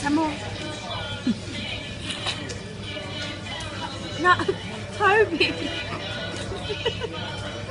Some more. no, Toby.